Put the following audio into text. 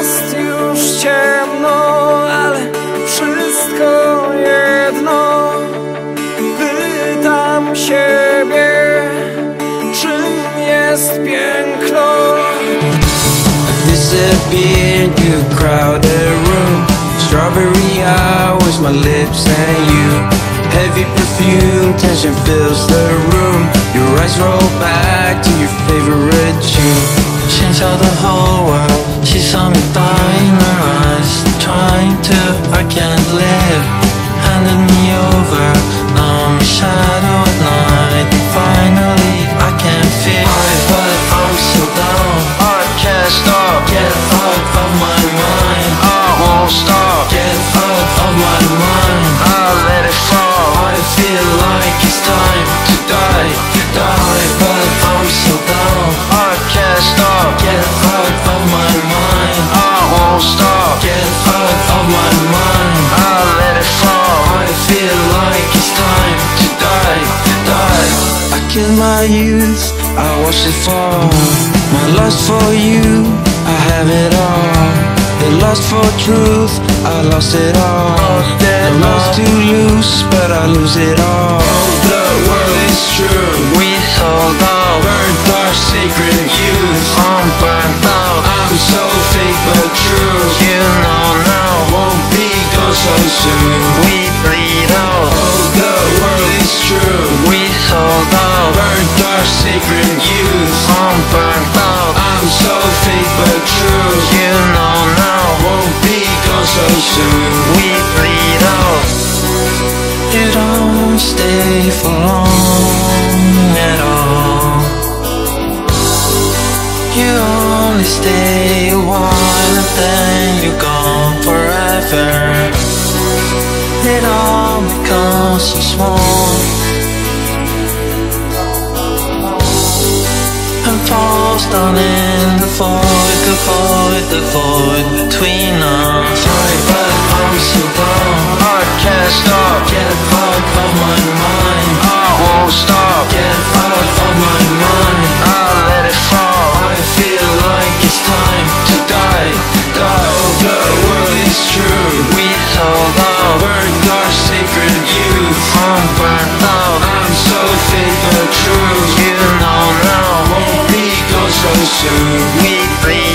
jest już ciemno, ale wszystko jedno. Pytam siebie, czym jest piękno? Disappeared a crowded room. Strawberry hours, my lips and you. Heavy perfume, tension fills the room. Your eyes roll back to your favorite tune. She saw the whole me die in her eyes Trying to, I can't live my mind I'll let it fall. I feel like it's time to die, die. I killed my youth, I watched it fall. My lust for you, I have it all. The lust for truth, I lost it all. The lust to lose, but I lose it all soon, we bleed out Oh, the world is true, we hold on. Burnt our sacred youth, I'm burnt out I'm so fake but true, you know now. Won't be gone so soon, we bleed out You don't stay for long at all. You only stay a while and then you're gone forever It all becomes so small And falls down in the void, the void, the void between us true You know now Won't be gone so soon We bleed